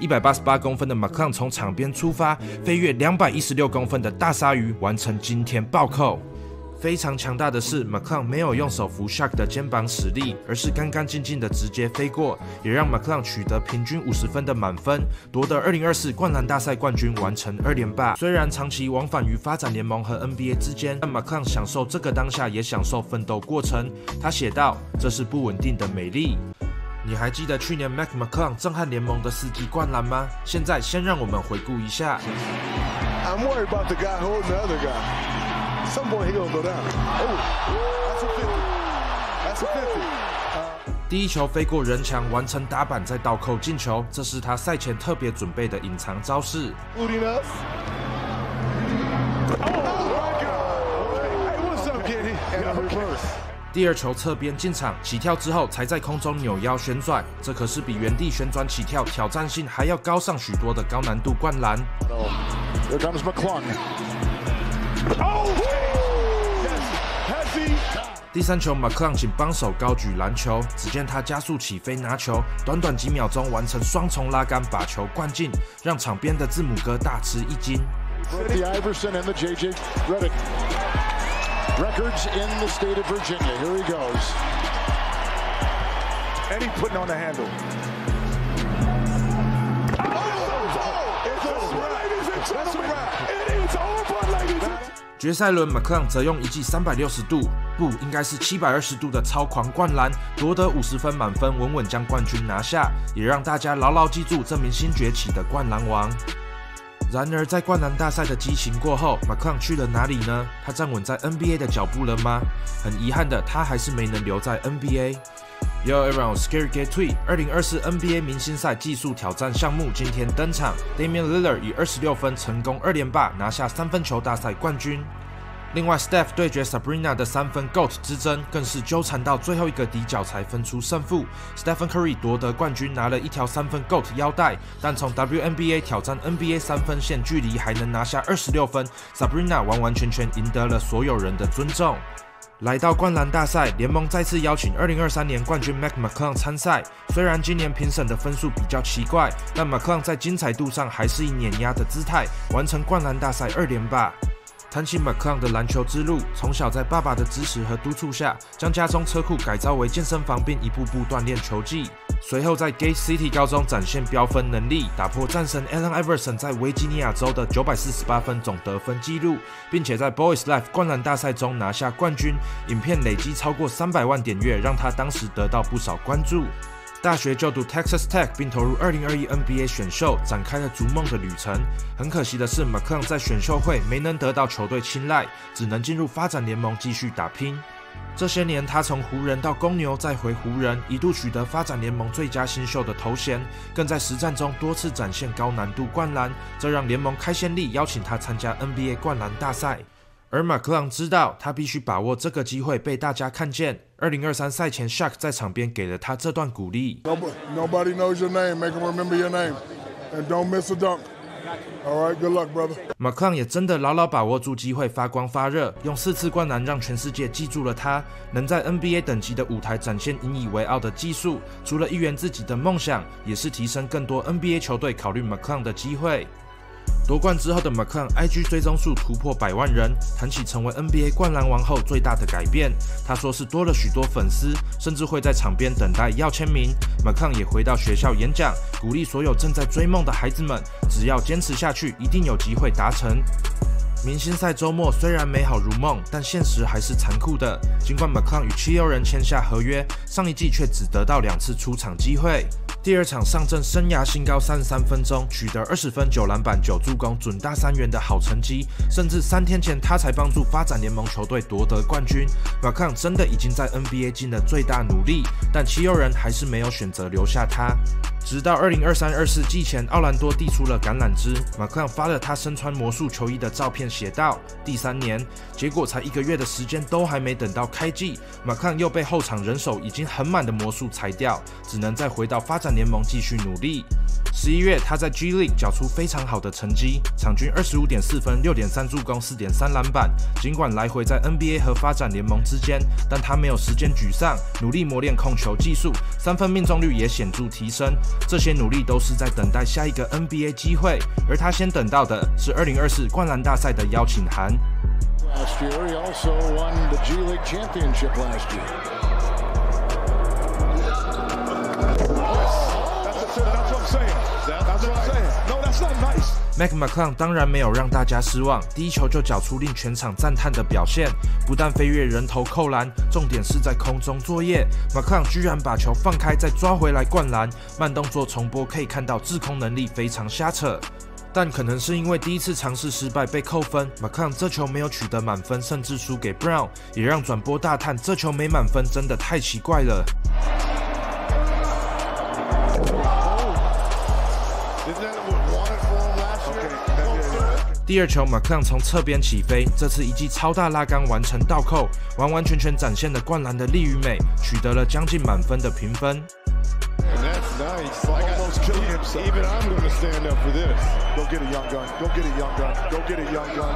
一百八十八公分的 McClung 从场边出发，飞跃两百一十六公分的大鲨鱼，完成惊天暴扣。非常强大的是，McClung 没有用手扶 Shark 的肩膀使力，而是干干净净的直接飞过，也让 McClung 取得平均五十分的满分，夺得二零二四灌篮大赛冠军，完成二连霸。虽然长期往返于发展联盟和 NBA 之间，但 McClung 享受这个当下，也享受奋斗过程。他写道：“这是不稳定的美丽。”你还记得去年 Mac McClung 震撼联盟的四季灌篮吗？现在先让我们回顾一下。I'm worried about the guy holding the other guy. Some boy he gonna go down. Oh, that's a fifty. That's a fifty. 第一球飞过人墙，完成打板再倒扣进球，这是他赛前特别准备的隐藏招式。Booting us. Oh my God! Hey, what's up, Kenny? And a reverse. 第二球侧边进场，起跳之后才在空中扭腰旋转，这可是比原地旋转起跳挑战性还要高上许多的高难度灌篮。Here comes McClung. Oh? 第三球，McClung 请帮手高举篮球，只见他加速起飞拿球，短短几秒钟完成双重拉杆把球灌进，让场边的字母哥大吃一惊。Records in the state of Virginia. Here he goes. And he's putting on the handle. That's a wrap. It is over, ladies and 决赛轮，McClung 则用一记三百六十度，不，应该是七百二十度的超狂灌篮，夺得五十分满分，稳稳将冠军拿下，也让大家牢牢记住这名新崛起的灌篮王。然而，在灌篮大赛的激情过后，McClung 去了哪里呢？他站稳在 NBA 的脚步了吗？很遗憾的，他还是没能留在 NBA。Yo everyone, Scary Get Tweet，二零二四 NBA 明星赛技术挑战项目今天登场，Damian Lillard 以二十六分成功二连霸，拿下三分球大赛冠军。另外，Steph 对决 Sabrina 的三分 GOAT 之争，更是纠缠到最后一个底角才分出胜负。Stephen Curry 夺得冠军，拿了一条三分 GOAT 腰带，但从 WNBA 挑战 NBA 三分线距离还能拿下二十六分，Sabrina 完完全全赢得了所有人的尊重。来到灌篮大赛，联盟再次邀请2023年冠军 Mac McClung 参赛。虽然今年评审的分数比较奇怪，但 McClung 在精彩度上还是以碾压的姿态完成灌篮大赛二连霸。谈起 McClung 的篮球之路，从小在爸爸的支持和督促下，将家中车库改造为健身房，并一步步锻炼球技。随后在 Gate City 高中展现飙分能力，打破战神 Allen Iverson 在维吉尼亚州的948分总得分纪录，并且在 Boys Life 灌篮大赛中拿下冠军。影片累积超过300万点阅，让他当时得到不少关注。大学就读 Texas Tech，并投入2021 NBA 选秀，展开了逐梦的旅程。很可惜的是，McClung 在选秀会没能得到球队青睐，只能进入发展联盟继续打拼。这些年，他从湖人到公牛，再回湖人，一度取得发展联盟最佳新秀的头衔，更在实战中多次展现高难度灌篮，这让联盟开先例邀请他参加 NBA 灌篮大赛。而马克朗知道，他必须把握这个机会被大家看见。二零二三赛前，Shark 在场边给了他这段鼓励。Nobody, knows your name. Make them remember your name. And don't miss a dunk. All right, good luck, brother. 马克朗也真的牢牢把握住机会，发光发热，用四次灌篮让全世界记住了他。能在 NBA 等级的舞台展现引以为傲的技术，除了一圆自己的梦想，也是提升更多 NBA 球队考虑马克朗的机会。夺冠之后的 McClung IG 追踪数突破百万人，谈起成为 NBA 灌篮王后最大的改变，他说是多了许多粉丝，甚至会在场边等待要签名。McClung 也回到学校演讲，鼓励所有正在追梦的孩子们，只要坚持下去，一定有机会达成。明星赛周末虽然美好如梦，但现实还是残酷的。尽管 McClung 与七六人签下合约，上一季却只得到两次出场机会。第二场上阵生涯新高三十三分钟，取得二十分、九篮板、九助攻，准大三元的好成绩。甚至三天前，他才帮助发展联盟球队夺得冠军。马康真的已经在 NBA 尽了最大努力，但七六人还是没有选择留下他。直到二零二三二四季前，奥兰多递出了橄榄枝，马克发了他身穿魔术球衣的照片，写道：“第三年。”结果才一个月的时间，都还没等到开季，马克又被后场人手已经很满的魔术裁掉，只能再回到发展联盟继续努力。十一月，他在 G League 缴出非常好的成绩，场均二十五点四分、六点三助攻、四点三篮板。尽管来回在 NBA 和发展联盟之间，但他没有时间沮丧，努力磨练控球技术，三分命中率也显著提升。这些努力都是在等待下一个 NBA 机会，而他先等到的是2024灌篮大赛的邀请函。Mac Mac 当然没有让大家失望，第一球就缴出令全场赞叹的表现，不但飞跃人头扣篮，重点是在空中作业。McClung 居然把球放开再抓回来灌篮，慢动作重播可以看到制空能力非常瞎扯。但可能是因为第一次尝试失败被扣分，McClung 这球没有取得满分，甚至输给 Brown，也让转播大叹这球没满分真的太奇怪了。第二球，McClung 从侧边起飞，这次一记超大拉杆完成倒扣，完完全全展现了灌篮的力与美，取得了将近满分的评分。And that's nice. Almost killing himself. Even I'm going to stand up for this. Go get it, young gun. Go get it, young gun. Go get it, young gun.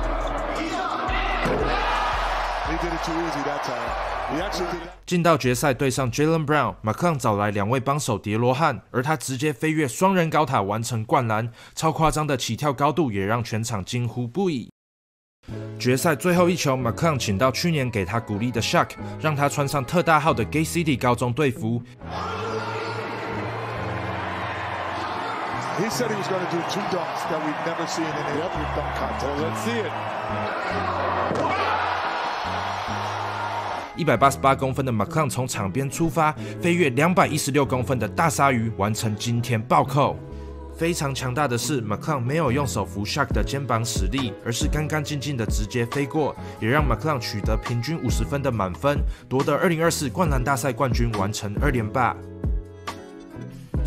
He did it too easy that time. 进到决赛对上 Jalen Brown，McClung 找来两位帮手叠罗汉，而他直接飞跃双人高塔完成灌篮，超夸张的起跳高度也让全场惊呼不已。决赛最后一球，McClung 请到去年给他鼓励的 Shaq，让他穿上特大号的 Gay City 高中队服，He said he was going to do two dunks that we've never seen in any other dunk contest. Well, let's see it. 一百八十八公分的 McClung 从场边出发，飞跃两百一十六公分的大鲨鱼，完成今天暴扣。非常强大的是，McClung 没有用手扶 Shaq 的肩膀使力，而是干干净净的直接飞过，也让 McClung 取得平均五十分的满分，夺得二零二四灌篮大赛冠军，完成二连霸。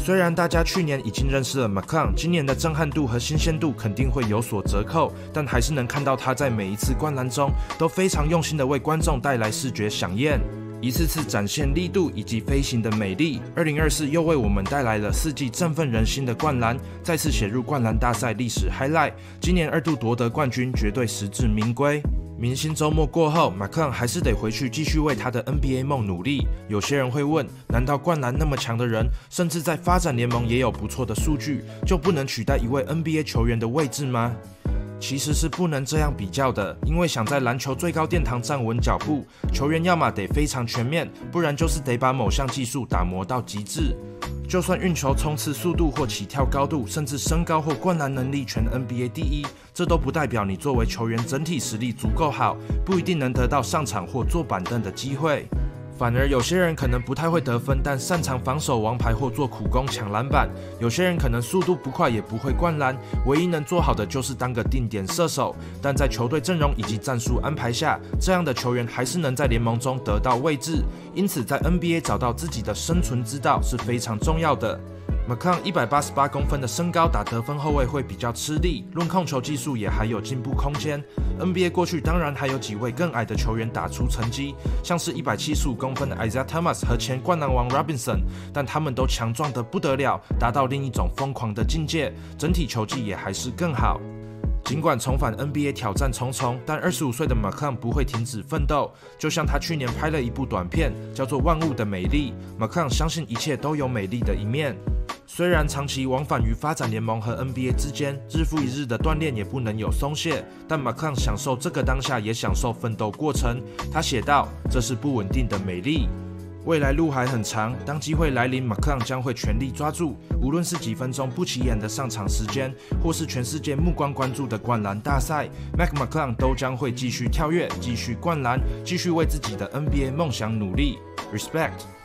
虽然大家去年已经认识了 McClung，今年的震撼度和新鲜度肯定会有所折扣，但还是能看到他在每一次灌篮中都非常用心的为观众带来视觉响宴，一次次展现力度以及飞行的美丽。二零二四又为我们带来了四季振奋人心的灌篮，再次写入灌篮大赛历史 highlight。今年二度夺得冠军，绝对实至名归。明星周末过后，马克还是得回去继续为他的 NBA 梦努力。有些人会问：难道灌篮那么强的人，甚至在发展联盟也有不错的数据，就不能取代一位 NBA 球员的位置吗？其实是不能这样比较的，因为想在篮球最高殿堂站稳脚步，球员要么得非常全面，不然就是得把某项技术打磨到极致。就算运球冲刺速度或起跳高度，甚至身高或灌篮能力全 NBA 第一，这都不代表你作为球员整体实力足够好，不一定能得到上场或坐板凳的机会。反而有些人可能不太会得分，但擅长防守王牌或做苦工抢篮板；有些人可能速度不快，也不会灌篮，唯一能做好的就是当个定点射手。但在球队阵容以及战术安排下，这样的球员还是能在联盟中得到位置。因此，在 NBA 找到自己的生存之道是非常重要的。McCon 一百八十八公分的身高打得分后卫会比较吃力，论控球技术也还有进步空间。NBA 过去当然还有几位更矮的球员打出成绩，像是一百七十五公分的 Isaiah Thomas 和前灌篮王 Robinson，但他们都强壮得不得了，达到另一种疯狂的境界，整体球技也还是更好。尽管重返 NBA 挑战重重，但二十五岁的 McCon 不会停止奋斗。就像他去年拍了一部短片，叫做《万物的美丽》，McCon 相信一切都有美丽的一面。虽然长期往返于发展联盟和 NBA 之间，日复一日的锻炼也不能有松懈，但 McCon 享受这个当下，也享受奋斗过程。他写道：“这是不稳定的美丽。”未来路还很长，当机会来临 m c c l u n 将会全力抓住。无论是几分钟不起眼的上场时间，或是全世界目光关注的灌篮大赛，Mac m c c l u n 都将会继续跳跃，继续灌篮，继续为自己的 NBA 梦想努力。Respect。